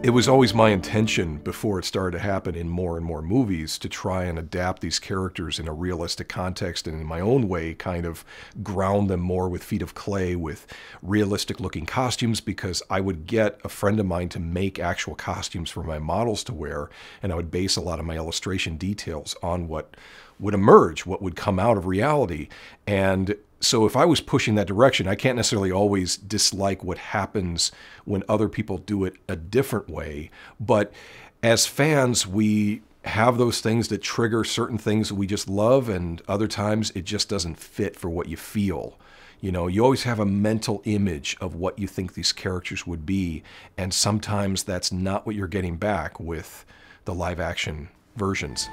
It was always my intention before it started to happen in more and more movies to try and adapt these characters in a realistic context and in my own way kind of ground them more with feet of clay with realistic looking costumes because I would get a friend of mine to make actual costumes for my models to wear and I would base a lot of my illustration details on what would emerge, what would come out of reality. And so if I was pushing that direction, I can't necessarily always dislike what happens when other people do it a different way. But as fans, we have those things that trigger certain things that we just love, and other times it just doesn't fit for what you feel. You know, you always have a mental image of what you think these characters would be, and sometimes that's not what you're getting back with the live action versions.